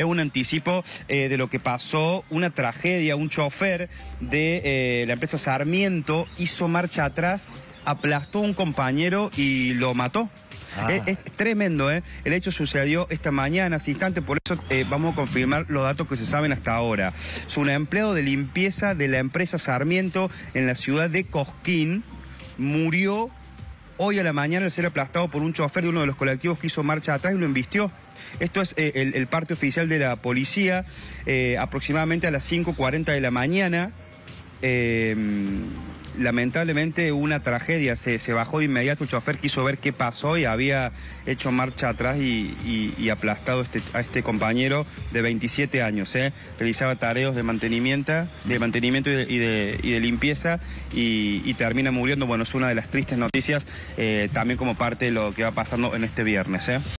es un anticipo eh, de lo que pasó, una tragedia, un chofer de eh, la empresa Sarmiento hizo marcha atrás, aplastó a un compañero y lo mató. Ah. Es, es tremendo, ¿eh? El hecho sucedió esta mañana, hace instante, por eso eh, vamos a confirmar los datos que se saben hasta ahora. Es un empleado de limpieza de la empresa Sarmiento en la ciudad de Cosquín. Murió hoy a la mañana al ser aplastado por un chofer de uno de los colectivos que hizo marcha atrás y lo embistió. Esto es eh, el, parte oficial de la policía, eh, aproximadamente a las 5.40 de la mañana. Eh, lamentablemente una tragedia, se, se bajó de inmediato, el chofer quiso ver qué pasó y había hecho marcha atrás y, y- aplastado este- a este compañero de 27 años. ¿eh? Realizaba tareas de mantenimiento, de mantenimiento y de, y de- limpieza y, y termina muriendo. Bueno, es una de las tristes noticias, eh, también como parte de lo que va pasando en este viernes. ¿eh?